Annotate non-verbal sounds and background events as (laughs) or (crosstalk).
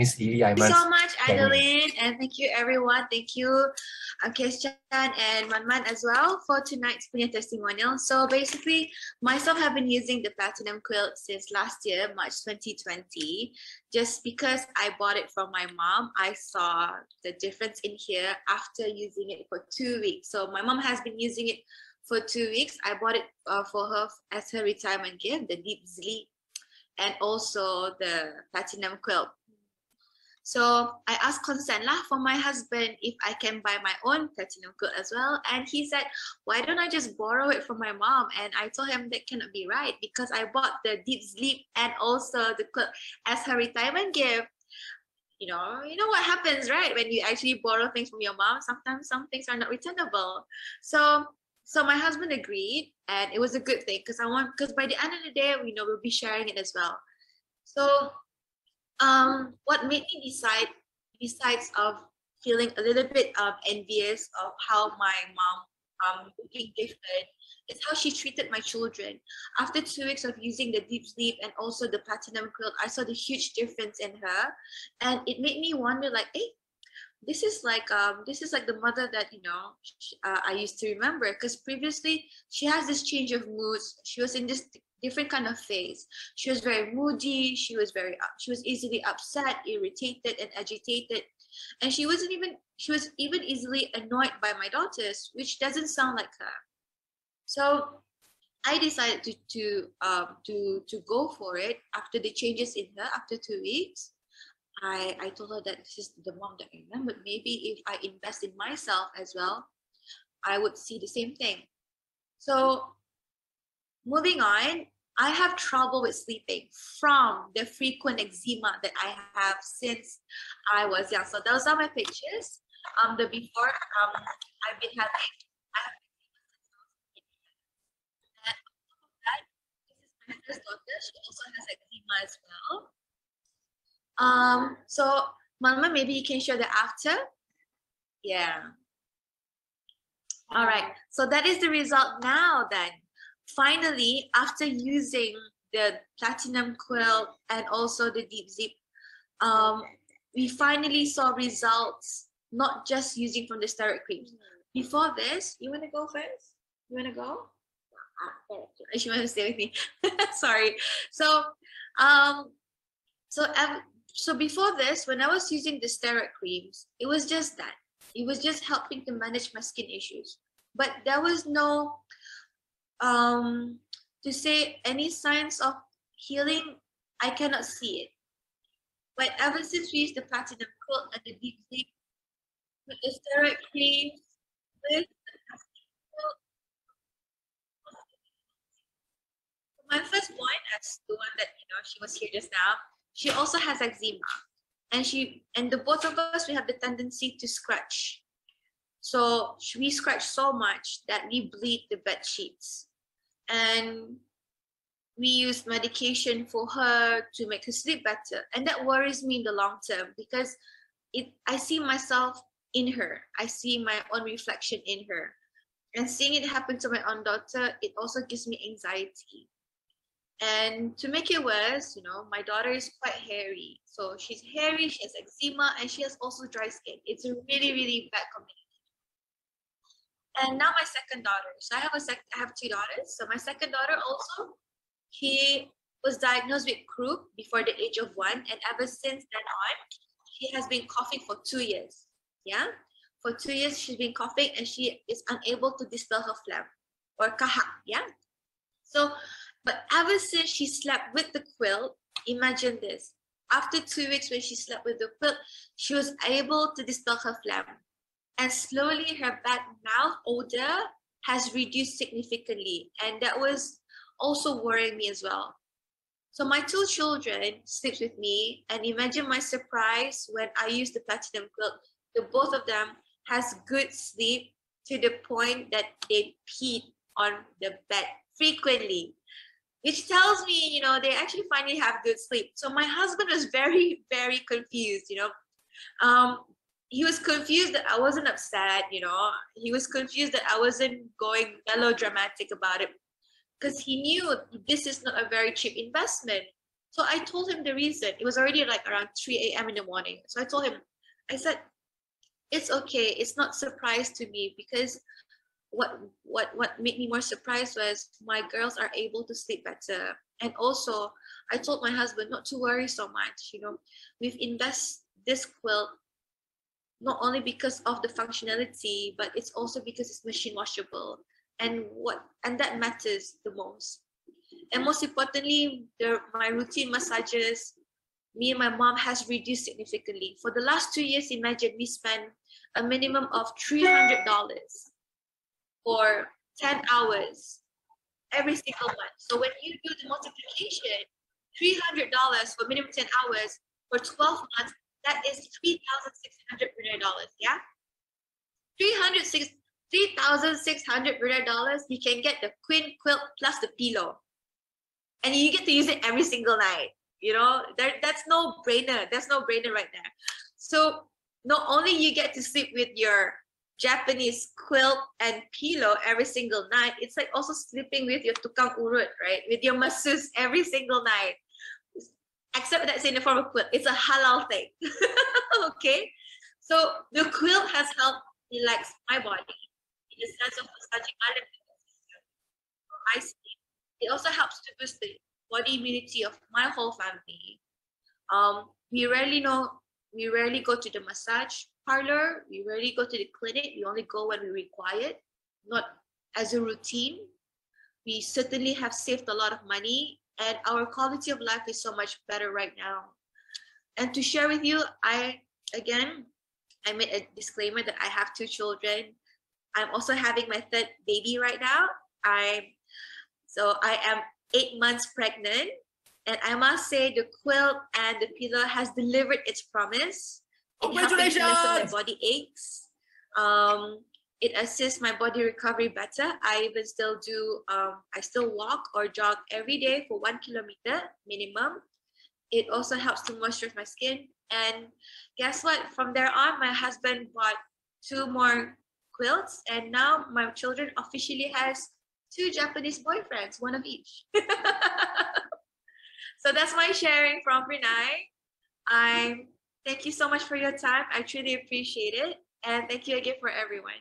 Miss Lily Thank you so much. Adeline, and thank you everyone. Thank you, uh, Chan and Manman as well for tonight's punya testimonial. So basically, myself have been using the platinum quilt since last year, March 2020. Just because I bought it from my mom, I saw the difference in here after using it for two weeks. So my mom has been using it for two weeks. I bought it uh, for her as her retirement gift, the deep sleep, and also the platinum quilt. So I asked consent lah for my husband if I can buy my own platinum quilt as well. And he said, why don't I just borrow it from my mom? And I told him that cannot be right because I bought the deep sleep and also the quilt as her retirement gift. You know, you know what happens, right? When you actually borrow things from your mom, sometimes some things are not returnable. So so my husband agreed and it was a good thing because I want because by the end of the day, we know we'll be sharing it as well. So um, what made me decide, besides of feeling a little bit um, envious of how my mom um looking different, is how she treated my children. After two weeks of using the deep sleep and also the platinum quilt, I saw the huge difference in her, and it made me wonder, like, hey, this is like um this is like the mother that you know uh, I used to remember because previously she has this change of moods. She was in this different kind of phase. She was very moody. She was very she was easily upset, irritated, and agitated. And she wasn't even she was even easily annoyed by my daughters, which doesn't sound like her. So I decided to to um to to go for it after the changes in her after two weeks. I I told her that this is the mom that I remembered. Maybe if I invest in myself as well, I would see the same thing. So moving on, I have trouble with sleeping from the frequent eczema that I have since I was young. So those are my pictures. Um, the before um, I've been having. I have this is my first daughter. She also has eczema as well. Um, so Mama, maybe you can show the after. Yeah. All right. So that is the result now then. Finally, after using the platinum quilt and also the deep sleep, um, we finally saw results, not just using from the steroid creams. Before this, you want to go first? You want to go? Ah, She wants to stay with me. (laughs) Sorry. So, um, so so before this, when I was using the steroid creams, it was just that. It was just helping to manage my skin issues. But there was no um to say any signs of healing, I cannot see it. But ever since we used the platinum quilt and the deep sleep with the steroid creams, with the my first one, as the one that you know she was here just now, she also has eczema, and she and the both of us we have the tendency to scratch. So we scratch so much that we bleed the bed sheets, and we use medication for her to make her sleep better, and that worries me in the long term because it I see myself in her. I see my own reflection in her, and seeing it happen to my own daughter, it also gives me anxiety. And to make it worse, you know, my daughter is quite hairy. So she's hairy, she has eczema, and she has also dry skin. It's a really, really bad combination. And now my second daughter. So I have a sec- I have two daughters. So my second daughter also, he was diagnosed with croup before the age of one, and ever since then on, she has been coughing for two years. Yeah, for two years she's been coughing, and she is unable to dispel her phlegm or kahak. Yeah. So but ever since she slept with the quilt, imagine this. After two weeks, when she slept with the quilt, she was able to dispel her phlegm. And slowly, her bad mouth odor has reduced significantly. And that was also worrying me as well. So my two children sleeps with me, and imagine my surprise when I used the platinum quilt. The both of them has good sleep to the point that they peed on the bed frequently which tells me, you know, they actually finally have good sleep. So my husband was very, very confused, you know. Um, he was confused that I wasn't upset, you know. He was confused that I wasn't going melodramatic about it because he knew this is not a very cheap investment. So I told him the reason. It was already like around 3 a.m. in the morning. So I told him, I said, it's okay. It's not surprise to me because what what what made me more surprised was my girls are able to sleep better. And also I told my husband not to worry so much. You know, we've invested this quilt not only because of the functionality, but it's also because it's machine washable. And what and that matters the most. And most importantly, the, my routine massages, me and my mom has reduced significantly. For the last two years, imagine we spend a minimum of $300 for 10 hours every single month. So when you do the multiplication, $300 for minimum 10 hours for 12 months, that is $3,600 yeah? three hundred six three thousand six hundred Brunei dollars. you can get the queen quilt plus the pillow. And you get to use it every single night. You know, there, that's no brainer. That's no brainer right there. So not only you get to sleep with your Japanese quilt and pillow every single night, it's like also sleeping with your tukang urut, right? With your masseuse every single night. Except that's in the form of quilt. It's a halal thing. (laughs) okay? So the quilt has helped relax my body in the sense of massaging my I sleep. It also helps to boost the body immunity of my whole family. Um, we rarely know we rarely go to the massage parlor. We rarely go to the clinic. We only go when we require it, not as a routine. We certainly have saved a lot of money and our quality of life is so much better right now. And to share with you, I, again, I made a disclaimer that I have two children. I'm also having my third baby right now. I'm, so I am eight months pregnant and I must say, the quilt and the pillow has delivered its promise. It helps my body aches. Um, it assists my body recovery better. I even still do, um, I still walk or jog every day for one kilometer minimum. It also helps to moisturize my skin. And guess what? From there on, my husband bought two more quilts, and now my children officially has two Japanese boyfriends, one of each. (laughs) So that's my sharing from Brunei. I thank you so much for your time. I truly appreciate it. And thank you again for everyone.